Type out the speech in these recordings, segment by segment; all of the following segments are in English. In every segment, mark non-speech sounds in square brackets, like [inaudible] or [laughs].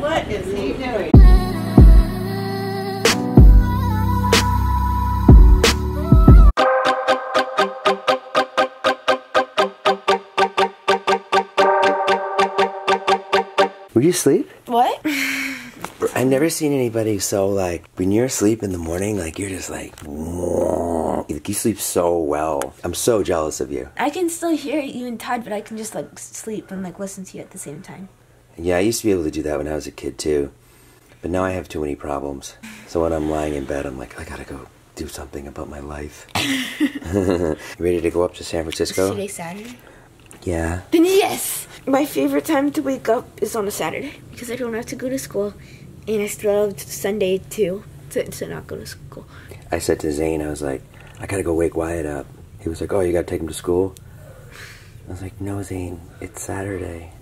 What is he doing? Were you asleep? What? I've never seen anybody so like when you're asleep in the morning, like you're just like, like you sleep so well. I'm so jealous of you. I can still hear you and Todd, but I can just like sleep and like listen to you at the same time. Yeah, I used to be able to do that when I was a kid too, but now I have too many problems. So when I'm lying in bed, I'm like, I gotta go do something about my life. you [laughs] [laughs] ready to go up to San Francisco? Today Saturday. Yeah. Then yes. My favorite time to wake up is on a Saturday because I don't have to go to school, and I still have Sunday too to, to not go to school. I said to Zane, I was like, I gotta go wake Wyatt up. He was like, Oh, you gotta take him to school. I was like, No, Zane, it's Saturday.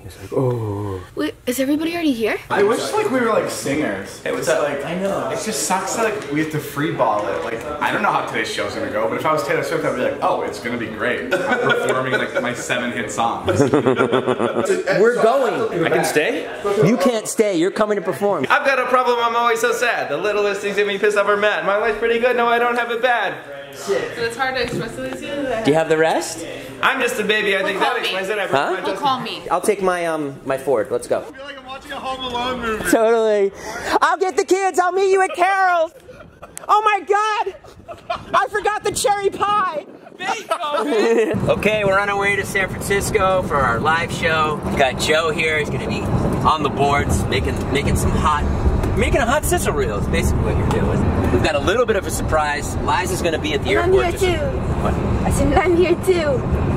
He was like, Oh. Wait, is everybody already here? I wish like we were like singers. Hey, what's up? Like, I know. It just sucks that like we have to free ball it. Like I don't know how today's show's gonna go, but if I was Taylor Swift, I'd be like, oh, it's gonna be great. I'm [laughs] performing like my seven hit songs. [laughs] We're going. I can stay? You can't stay. You're coming to perform. I've got a problem, I'm always so sad. The littlest things get me pissed off or mad. My life's pretty good, no, I don't have it bad. So it's hard to express it to you. Do you have the rest? I'm just a baby, I think call that explains it. I Huh? broke my He'll call me. I'll take my um my Ford. Let's go. I feel like I'm watching a Home Alone movie. Totally. I'll get the kids. I'll meet you at Carol's. Oh my God! I forgot the cherry pie. [laughs] okay, we're on our way to San Francisco for our live show. We've got Joe here. He's gonna be on the boards, making making some hot, making a hot sizzle reel. Is basically what you're doing. We've got a little bit of a surprise. Liza's gonna be at the airport. I'm airport. here just- too. What? I said I'm here too.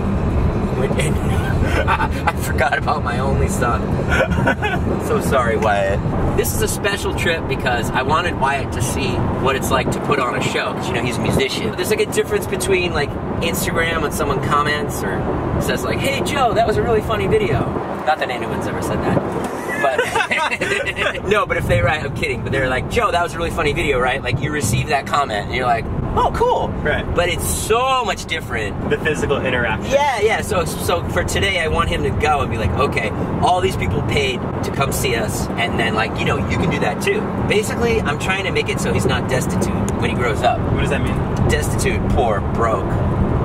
I, I forgot about my only son. [laughs] so sorry, Wyatt. This is a special trip because I wanted Wyatt to see what it's like to put on a show. Because you know he's a musician. There's like a difference between like Instagram when someone comments or says like, "Hey Joe, that was a really funny video." Not that anyone's ever said that. But [laughs] [laughs] no, but if they write, I'm kidding. But they're like, Joe, that was a really funny video, right? Like you receive that comment and you're like, oh, cool. Right. But it's so much different the physical interaction. yeah, yeah. So, so for today, I want him to go and be like, okay, all these people paid to come see us, and then like, you know, you can do that too. Basically, I'm trying to make it so he's not destitute when he grows up. What does that mean? Destitute, poor, broke.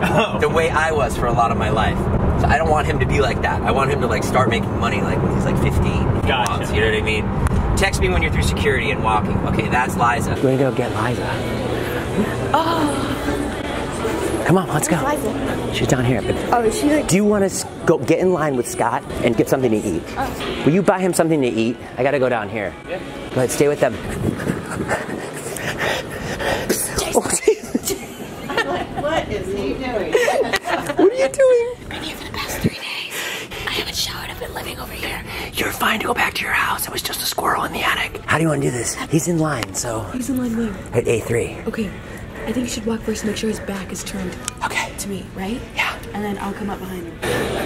Oh. The way I was for a lot of my life. So I don't want him to be like that. I want him to like start making money like when he's like 15. Gotcha. wants, you know what I mean? Text me when you're through security and walking. Okay, that's Liza. We're gonna go get Liza. Oh. Come on, let's go. She's down here. But Oh, is she like? do you want to go get in line with Scott and get something to eat? Will you buy him something to eat? I gotta go down here. Yeah. Go ahead, stay with them. What is he doing? what are you doing? [laughs] Been here for the past three days. I haven't. I've been living over here. You're fine to go back to your house. It was just a squirrel in the attic. How do you want to do this? He's in line, so He's in line where? at A3. Okay. I think you should walk first and make sure his back is turned Okay. to me, right? Yeah. And then I'll come up behind him.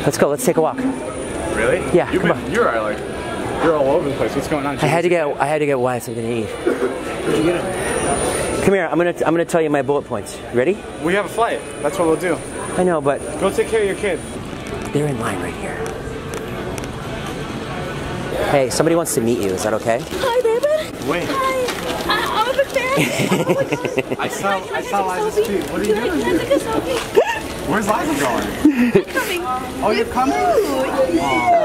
Let's go. Let's take a walk. Really? Yeah, You've come been, on. you're like you're all over the place. What's going on? I had to get I had to get Wyatt something to eat. Come here. I'm gonna I'm gonna tell you my bullet points. Ready? We have a flight. That's what we'll do. I know, but Go take care of your kid. they're in line right here. Hey, somebody wants to meet you. Is that okay? Hi, baby. Wait. Hi. I'm a big fan. [laughs] Oh, I saw I saw Can Liza's tweet. What are you I- doing? Can I take a selfie? [laughs] Where's Liza going? Coming. Oh, you're coming? Aww.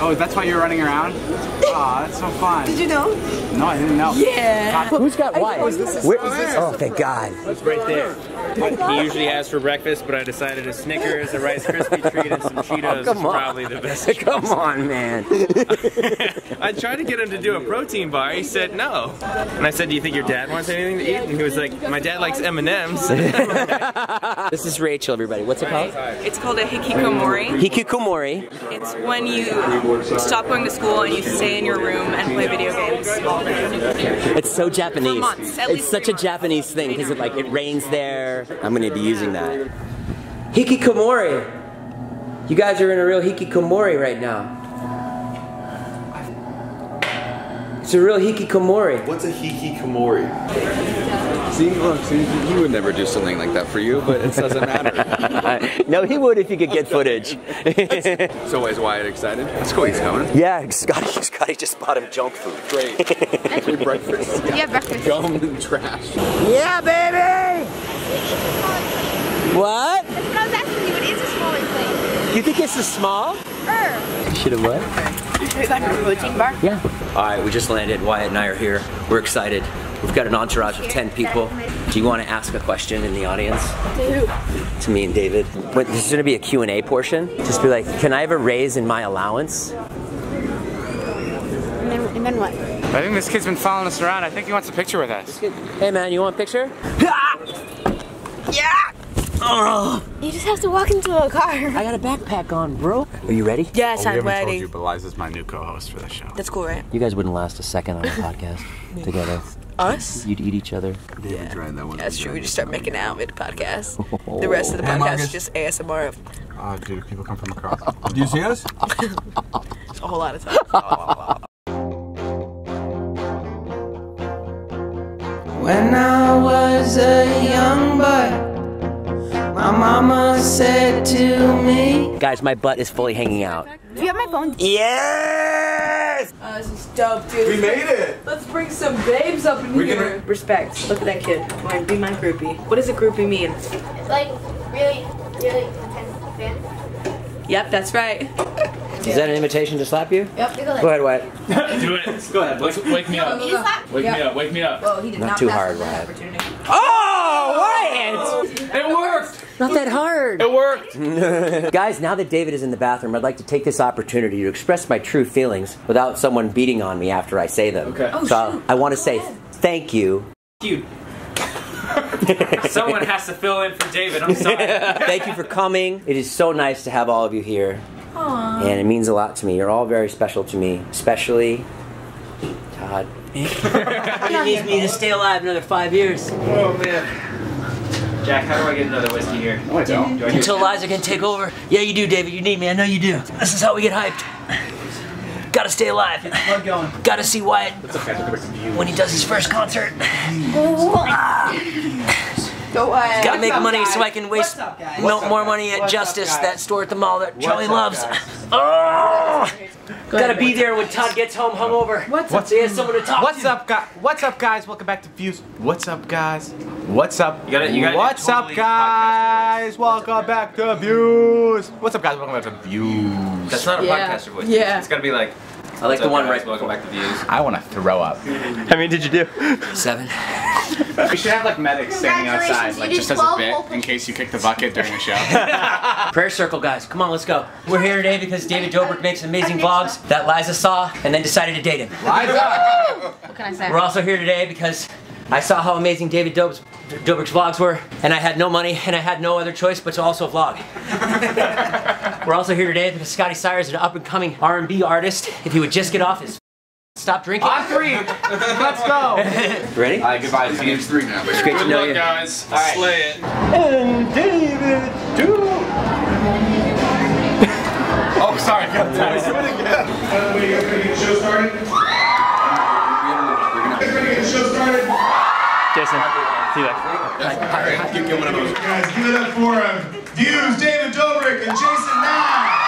Oh, that's why you're running around? [laughs] Aw, that's so fun. Did you know? No, I didn't know. Yeah. Who's got Wyatt? Where- oh, thank God. It's right there. He usually has for breakfast, but I decided a Snickers, a Rice Krispie treat, and some Cheetos oh, is come on. probably the best. [laughs] Come on, man. [laughs] I tried to get him to do a protein bar. He said no. And I said, "Do you think your dad wants anything to eat?" And he was like, "My dad likes M&Ms." [laughs] This is Rachel, everybody. What's it called? It's called a hikikomori. Hikikomori. It's when you stop going to school and you stay in your room and play video games all day. It's so Japanese. months, at it's such three a Japanese thing because it like it rains there. I'm gonna be using that. Hikikomori. You guys are in a real hikikomori right now. It's a real hikikomori. What's a hikikomori? See, look, see, he would never do something like that for you, but it doesn't matter. [laughs] no, he would if he could get footage. [laughs] so is Wyatt excited? That's cool, he's coming. yeah, Scotty, [laughs] Scotty just bought him junk food. Great. Free breakfast. Yeah, breakfast. Gum and trash. Yeah, baby! What? That's what I was asking you. It is a smaller plate. You think it's a small? Er. Should have what? We got a protein bar. Yeah. All right, we just landed. Wyatt and I are here. We're excited. We've got an entourage of 10 people. Do you want to ask a question in the audience? To me and David. But there's going to be a Q&A portion. Just be like, can I have a raise in my allowance? And then, and then what? I think this kid's been following us around. I think he wants a picture with us. Hey man, you want a picture? [laughs] You just have to walk into a car. I got a backpack on, bro. Are you ready? Yes, we I'm haven't told ready. you, but Liza's my new co-host for the show. That's cool, right? You guys wouldn't last a second on a [laughs] podcast together. Us? You'd eat each other. David's right, that one. That's true. We just start making out mid podcast. [laughs] Oh. The rest of the Hey, podcast Marcus. is just ASMR Oh, ah, dude, people come from across. Do you see us? [laughs] a whole lot of time. When I was a young boy, my mama said to me, Guys, my butt is fully hanging out. Do you have my phone? Yes! Oh, this is dope, dude. We made it! Let's bring some babes up in We here. can- Respect. Look at that kid. Come on, be my groupie. What does a groupie mean? It's like really, really intense fan. Yep, that's right. Is that an invitation to slap you? Yep. Go Go ahead, Wyatt. [laughs] Do it. Go ahead. Wake, wake me up. You slap. Wake me up. Wake me up. Well, he did Not not, too pass hard, on that Wyatt. Oh, Wyatt! It worked. Not that hard. It worked. [laughs] Guys, now that David is in the bathroom, I'd like to take this opportunity to express my true feelings without someone beating on me after I say them. Okay. Oh, so I want to say thank you. You. Someone has to fill in for David. I'm sorry. [laughs] thank you for coming. It is so nice to have all of you here. Aww. And it means a lot to me. You're all very special to me, especially Todd. [laughs] he needs me to stay alive another five years. Oh man. Jack, how do I get another whiskey here? No, I don't. Do I Until Liza can take over. Yeah, you do, David. You need me. I know you do. This is how we get hyped. Gotta stay alive. blood going? Gotta see Wyatt when he does his first concert. Go ahead. Gotta make money so I can waste up, no up, more guys? money at What's Justice, guys? that store at the mall that Charlie up, loves. guys? Ah! Oh, gotta be there when Todd gets home hungover. What's up? So he someone to talk What's to. up, guys? What's up, guys? Welcome back to Views. What's up, guys? What's up? You gotta- you gotta What's totally up, guys? Welcome back to Views. What's up, guys? Welcome back to Views. That's not a Yeah. podcaster voice. Yeah. It's gotta be like. I like "What's the one guys? right Welcome back to Views. I want to throw up. How many did you do? Seven. [laughs] We should have like medics standing outside, like just as a bit, in case you kick the bucket during the show. [laughs] [laughs] Prayer circle, guys. Come on, let's go. We're here today because David Dobrik makes amazing vlogs that Liza saw and then decided to date him. Liza! What can I say? We're also here today because I saw how amazing David Dobrik's, Dobrik's vlogs were, and I had no money, and I had no other choice but to also vlog. [laughs] We're also here today because Scotty Sires is an up-and-coming R&B artist. If he would just get off his stop drinking. On three. Let's go. [laughs] Ready? All right, goodbye. See you. three now. It's great to know you. guys. All right. Slay it. And David, do. Oh, sorry. [laughs] Got that. Do it again. Wait, you guys ready to get the show started? You guys ready to get the show started? Jason, see you later. All right, give, give one of those. Guys, give it up for um, Views, David Dobrik, and Jason Nash.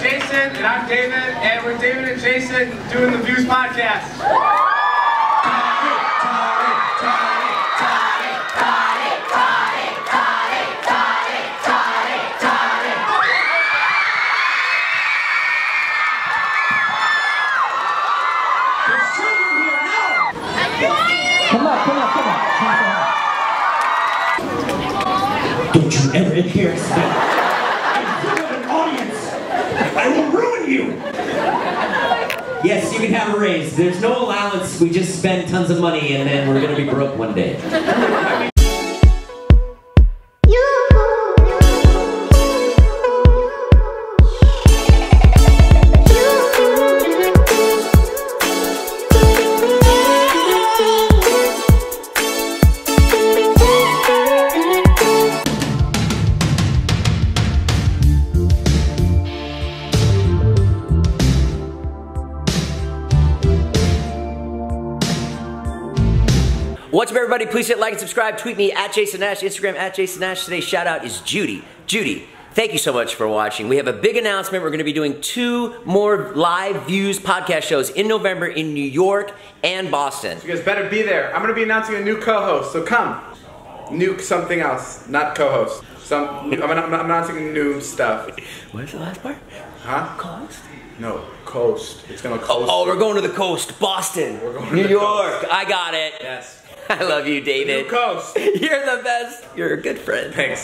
Jason and I'm David, and we're David and Jason doing the Views podcast. Don't you ever embarrass me. Front of an audience. I will ruin you. Yes, you can have a raise. There's no allowance. We just spend tons of money and then we're gonna be broke one day. What's up, everybody? Please hit like and subscribe. Tweet me at Jason Nash, Instagram at Jason Nash. Today's shout out is Judy. Judy, thank you so much for watching. We have a big announcement. We're going to be doing two more live views podcast shows in November in New York and Boston. So You guys better be there. I'm gonna be announcing a new co-host, so come. Nuke something else, not co-host. Some I'm, I'm, I'm announcing new stuff. What is the last part? Huh? Coast? No, coast. It's gonna oh, coast. Oh, we're going to the coast, Boston, going to New York. I got it. Yes. [laughs] I love you, David. New coast. [laughs] You're the best. You're a good friend. Thanks.